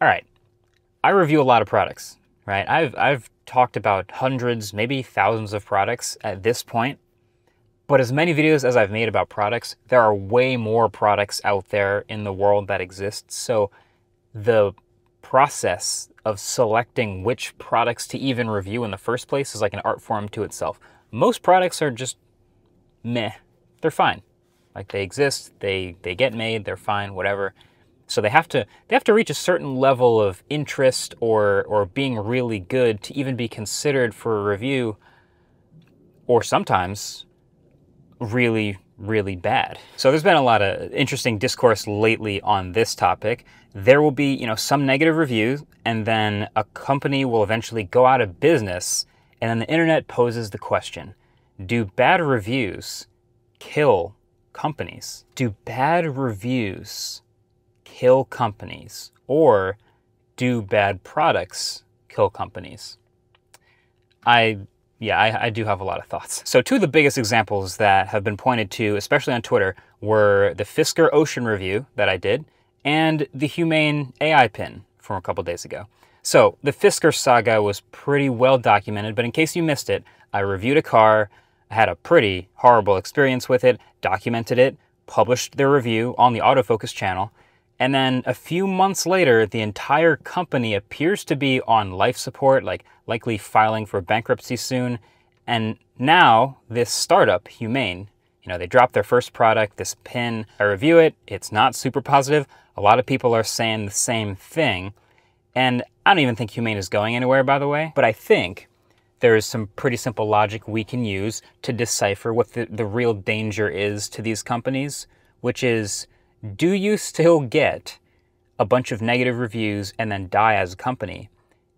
All right. I review a lot of products, right? I've I've talked about hundreds, maybe thousands of products at this point. But as many videos as I've made about products, there are way more products out there in the world that exist. So the process of selecting which products to even review in the first place is like an art form to itself. Most products are just meh. They're fine. Like they exist, they they get made, they're fine, whatever. So they have to they have to reach a certain level of interest or or being really good to even be considered for a review or sometimes really really bad. So there's been a lot of interesting discourse lately on this topic. There will be, you know, some negative reviews and then a company will eventually go out of business and then the internet poses the question, do bad reviews kill companies? Do bad reviews kill companies or do bad products kill companies? I yeah, I, I, do have a lot of thoughts. So two of the biggest examples that have been pointed to, especially on Twitter, were the Fisker Ocean review that I did and the Humane AI pin from a couple days ago. So the Fisker saga was pretty well documented, but in case you missed it, I reviewed a car, I had a pretty horrible experience with it, documented it, published the review on the autofocus channel, and then a few months later, the entire company appears to be on life support, like likely filing for bankruptcy soon. And now this startup, Humane, you know, they dropped their first product, this pin. I review it, it's not super positive. A lot of people are saying the same thing. And I don't even think Humane is going anywhere, by the way. But I think there is some pretty simple logic we can use to decipher what the, the real danger is to these companies, which is do you still get a bunch of negative reviews and then die as a company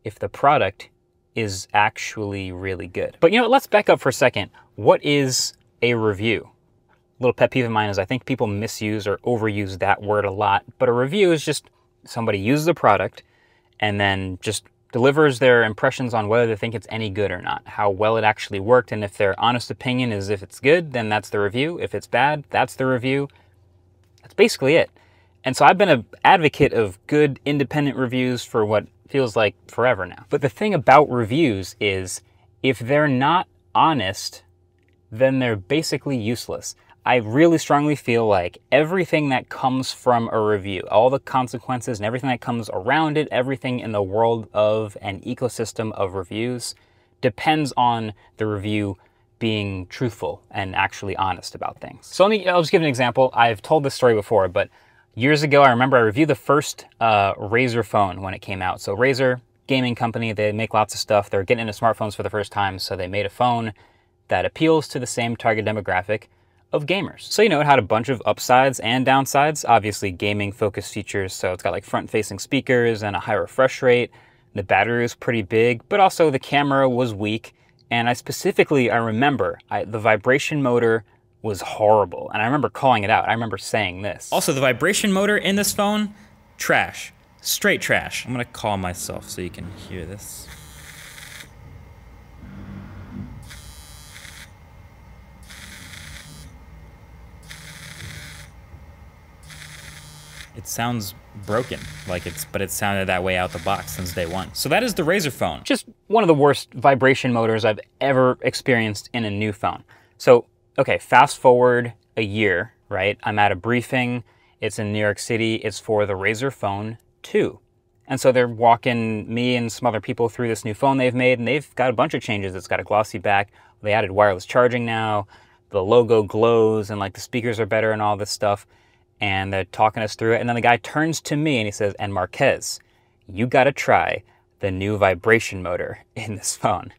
if the product is actually really good? But you know, let's back up for a second. What is a review? A little pet peeve of mine is I think people misuse or overuse that word a lot. But a review is just somebody uses a product and then just delivers their impressions on whether they think it's any good or not, how well it actually worked, and if their honest opinion is if it's good, then that's the review. If it's bad, that's the review. Basically it. And so I've been an advocate of good independent reviews for what feels like forever now. But the thing about reviews is if they're not honest, then they're basically useless. I really strongly feel like everything that comes from a review, all the consequences and everything that comes around it, everything in the world of an ecosystem of reviews, depends on the review being truthful and actually honest about things. So let me, I'll just give an example. I've told this story before, but years ago, I remember I reviewed the first uh, Razer phone when it came out. So Razer, gaming company, they make lots of stuff. They're getting into smartphones for the first time, so they made a phone that appeals to the same target demographic of gamers. So, you know, it had a bunch of upsides and downsides. Obviously, gaming focused features, so it's got like front facing speakers and a high refresh rate. The battery was pretty big, but also the camera was weak and I specifically, I remember I, the vibration motor was horrible. And I remember calling it out. I remember saying this. Also, the vibration motor in this phone, trash. Straight trash. I'm gonna call myself so you can hear this. It sounds broken, like it's, but it sounded that way out the box since day one. So that is the Razer phone. Just one of the worst vibration motors I've ever experienced in a new phone. So, okay, fast forward a year, right? I'm at a briefing. It's in New York City. It's for the Razer Phone 2. And so they're walking me and some other people through this new phone they've made, and they've got a bunch of changes. It's got a glossy back. They added wireless charging now. The logo glows, and like the speakers are better and all this stuff and they're talking us through it. And then the guy turns to me and he says, And Marques, you got to try the new vibration motor in this phone.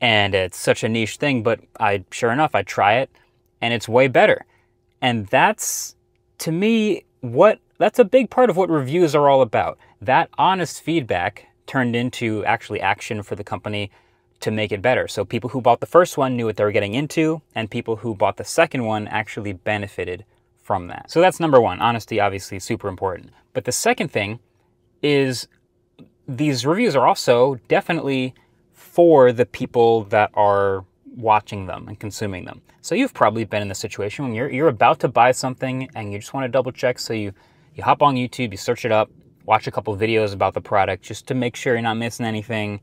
And it's such a niche thing, but I, sure enough, I try it and it's way better. And that's, to me, what, that's a big part of what reviews are all about. That honest feedback turned into actually action for the company to make it better. So people who bought the first one knew what they were getting into, and people who bought the second one actually benefited from that. So that's number one. Honesty, obviously, super important. But the second thing is these reviews are also definitely for the people that are watching them and consuming them. So you've probably been in the situation when you're you're about to buy something and you just want to double check. So you you hop on YouTube, you search it up, watch a couple videos about the product just to make sure you're not missing anything.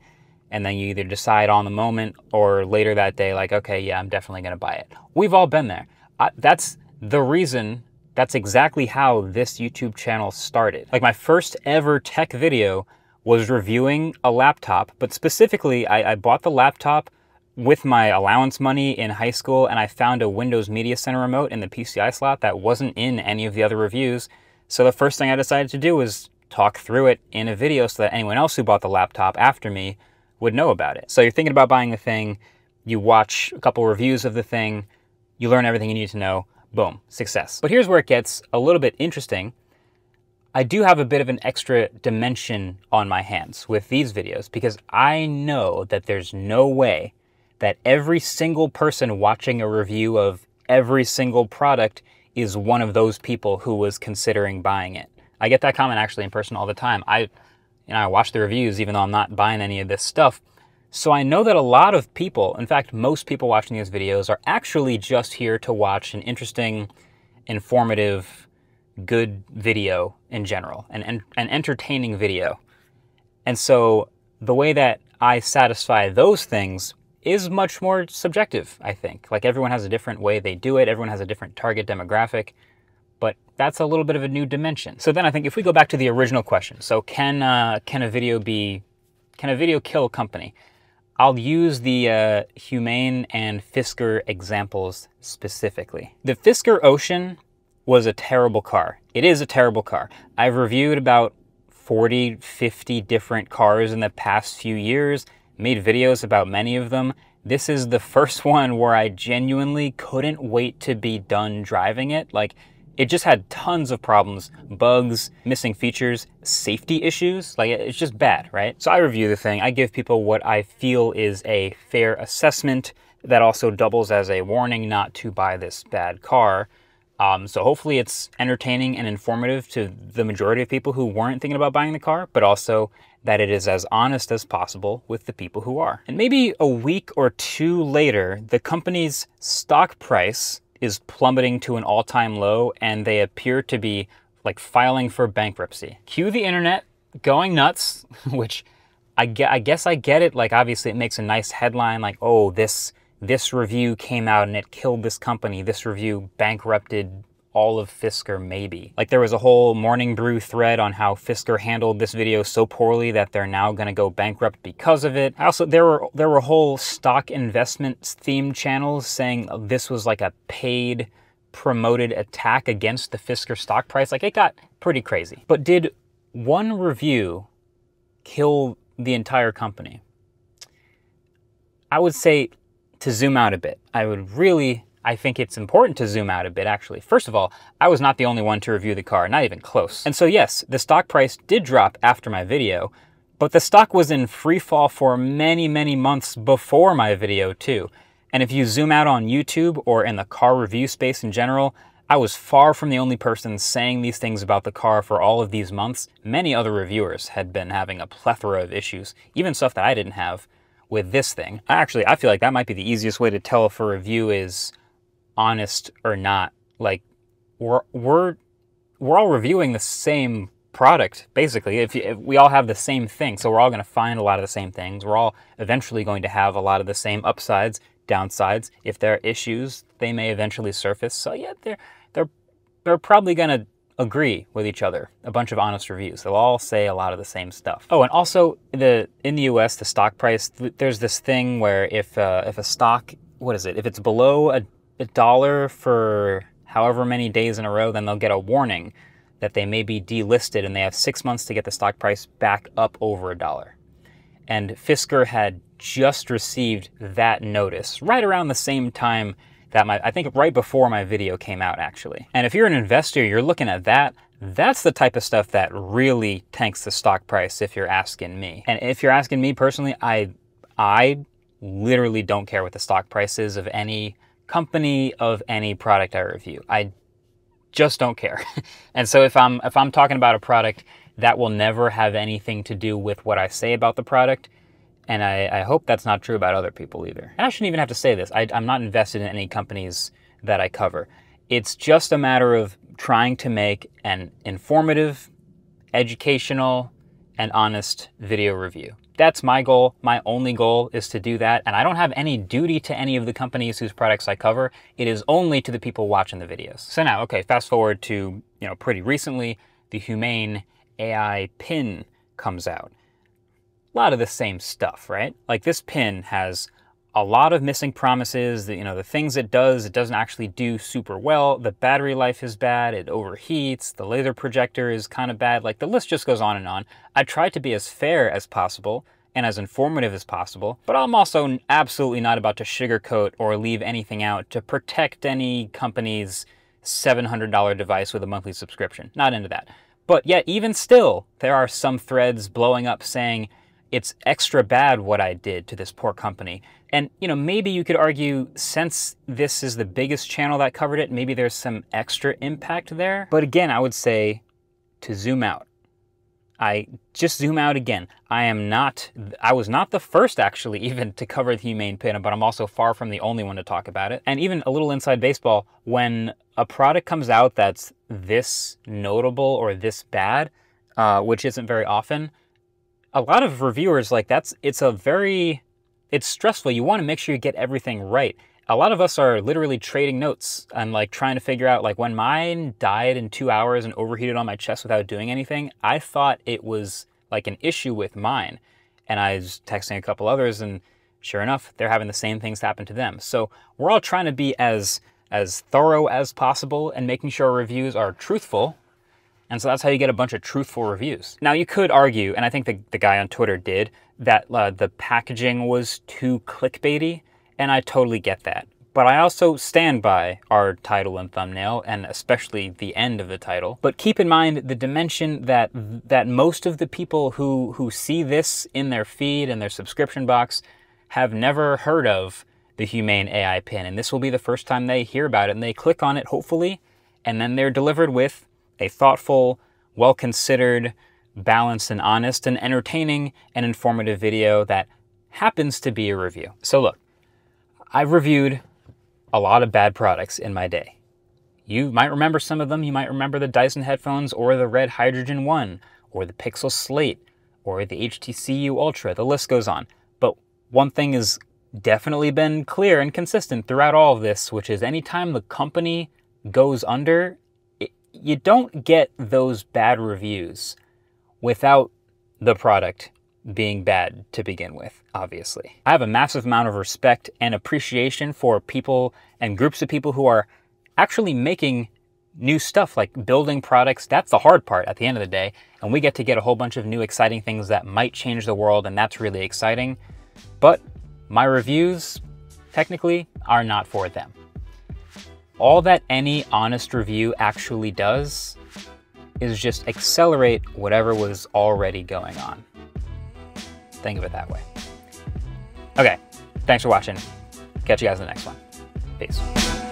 And then you either decide on the moment or later that day, like, okay, yeah, I'm definitely going to buy it. We've all been there. I, that's the reason, that's exactly how this YouTube channel started. Like, my first ever tech video was reviewing a laptop, but specifically, I, I bought the laptop with my allowance money in high school and I found a Windows Media Center remote in the PCI slot that wasn't in any of the other reviews. So the first thing I decided to do was talk through it in a video so that anyone else who bought the laptop after me would know about it. So you're thinking about buying the thing, you watch a couple reviews of the thing, you learn everything you need to know, boom, success. But here's where it gets a little bit interesting. I do have a bit of an extra dimension on my hands with these videos because I know that there's no way that every single person watching a review of every single product is one of those people who was considering buying it. I get that comment actually in person all the time. I you know, I watch the reviews even though I'm not buying any of this stuff. So I know that a lot of people, in fact, most people watching these videos are actually just here to watch an interesting, informative, good video in general, an, an entertaining video. And so the way that I satisfy those things is much more subjective, I think. Like everyone has a different way they do it, everyone has a different target demographic, but that's a little bit of a new dimension. So then I think if we go back to the original question, so can uh, can a video be can a video kill a company? I'll use the uh, Humane and Fisker examples specifically. The Fisker Ocean was a terrible car. It is a terrible car. I've reviewed about 40, 50 different cars in the past few years made videos about many of them. This is the first one where I genuinely couldn't wait to be done driving it. Like, it just had tons of problems, bugs, missing features, safety issues. Like, it's just bad, right? So I review the thing. I give people what I feel is a fair assessment that also doubles as a warning not to buy this bad car. Um, so hopefully it's entertaining and informative to the majority of people who weren't thinking about buying the car, but also that it is as honest as possible with the people who are. And maybe a week or two later, the company's stock price is plummeting to an all time low and they appear to be like filing for bankruptcy. Cue the internet going nuts, which I, guess I get it. Like, obviously, it makes a nice headline like, oh, this. This review came out and it killed this company. This review bankrupted all of Fisker maybe. Like there was a whole Morning Brew thread on how Fisker handled this video so poorly that they're now going to go bankrupt because of it. Also, there were there were whole stock investments themed channels saying this was like a paid promoted attack against the Fisker stock price. Like it got pretty crazy. But did one review kill the entire company? I would say to zoom out a bit, I would really I think it's important to zoom out a bit, actually. First of all, I was not the only one to review the car, not even close. And so, yes, the stock price did drop after my video, but the stock was in free fall for many, many months before my video, too. And if you zoom out on YouTube or in the car review space in general, I was far from the only person saying these things about the car for all of these months. Many other reviewers had been having a plethora of issues, even stuff that I didn't have with this thing. Actually, I feel like that might be the easiest way to tell if a review is honest or not. Like we're we're we're all reviewing the same product basically. If, you, if we all have the same thing, so we're all going to find a lot of the same things. We're all eventually going to have a lot of the same upsides, downsides. If there are issues, they may eventually surface. So yeah, they're they're they're probably going to agree with each other. A bunch of honest reviews. They'll all say a lot of the same stuff. Oh, and also the in the U.S. the stock price. There's this thing where if uh, if a stock what is it? If it's below a a dollar for however many days in a row, then they'll get a warning that they may be delisted and they have six months to get the stock price back up over a dollar. And Fisker had just received that notice right around the same time that my, I think right before my video came out actually. And if you're an investor, you're looking at that, that's the type of stuff that really tanks the stock price if you're asking me. And if you're asking me personally, I, I literally don't care what the stock price is of any company of any product I review. I just don't care. and so if I'm if I'm talking about a product that will never have anything to do with what I say about the product, and I, I hope that's not true about other people either. And I shouldn't even have to say this. I, I'm not invested in any companies that I cover. It's just a matter of trying to make an informative educational, and honest video review. That's my goal. My only goal is to do that. And I don't have any duty to any of the companies whose products I cover. It is only to the people watching the videos. So now, okay, fast forward to, you know, pretty recently, the Humane AI pin comes out. A lot of the same stuff, right? Like this pin has a lot of missing promises. That, you know, the things it does, it doesn't actually do super well. The battery life is bad. It overheats. The laser projector is kind of bad. Like the list just goes on and on. I try to be as fair as possible and as informative as possible, but I'm also absolutely not about to sugarcoat or leave anything out to protect any company's $700 device with a monthly subscription. Not into that. But yet, even still, there are some threads blowing up saying, it's extra bad what I did to this poor company. And, you know, maybe you could argue since this is the biggest channel that covered it, maybe there's some extra impact there. But again, I would say to zoom out. I just zoom out again. I am not, I was not the first actually even to cover the Humane Pin, but I'm also far from the only one to talk about it. And even a little inside baseball, when a product comes out that's this notable or this bad, uh, which isn't very often, a lot of reviewers like that's it's a very it's stressful. You want to make sure you get everything right. A lot of us are literally trading notes and like trying to figure out like when mine died in 2 hours and overheated on my chest without doing anything, I thought it was like an issue with mine. And I was texting a couple others and sure enough, they're having the same things happen to them. So, we're all trying to be as as thorough as possible and making sure our reviews are truthful and so that's how you get a bunch of truthful reviews. Now, you could argue, and I think the, the guy on Twitter did, that uh, the packaging was too clickbaity, and I totally get that. But I also stand by our title and thumbnail, and especially the end of the title. But keep in mind the dimension that that most of the people who who see this in their feed and their subscription box have never heard of the Humane AI pin, and this will be the first time they hear about it, and they click on it, hopefully, and then they're delivered with a thoughtful, well considered, balanced, and honest, and entertaining and informative video that happens to be a review. So, look, I've reviewed a lot of bad products in my day. You might remember some of them. You might remember the Dyson headphones or the Red Hydrogen 1 or the Pixel Slate or the HTC U Ultra. The list goes on. But one thing has definitely been clear and consistent throughout all of this, which is anytime the company goes under, you don't get those bad reviews without the product being bad to begin with, obviously. I have a massive amount of respect and appreciation for people and groups of people who are actually making new stuff, like building products. That's the hard part at the end of the day. And we get to get a whole bunch of new exciting things that might change the world, and that's really exciting. But my reviews, technically, are not for them. All that any honest review actually does is just accelerate whatever was already going on. Think of it that way. Okay, thanks for watching. Catch you guys in the next one. Peace.